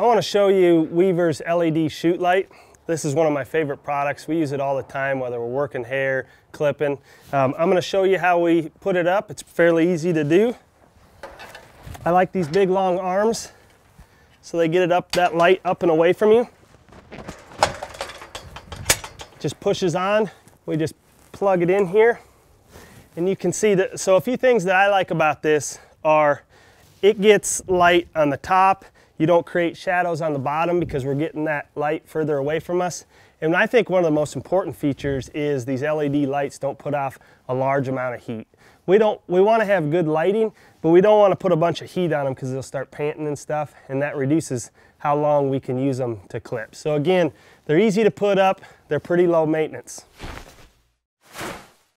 I want to show you Weaver's LED chute light. This is one of my favorite products. We use it all the time, whether we're working hair, clipping. Um, I'm going to show you how we put it up. It's fairly easy to do. I like these big long arms so they get it up, that light up and away from you. Just pushes on. We just plug it in here. And you can see that, so a few things that I like about this are it gets light on the top you don't create shadows on the bottom because we're getting that light further away from us. And I think one of the most important features is these LED lights don't put off a large amount of heat. We don't, we want to have good lighting, but we don't want to put a bunch of heat on them because they'll start panting and stuff, and that reduces how long we can use them to clip. So again, they're easy to put up, they're pretty low maintenance.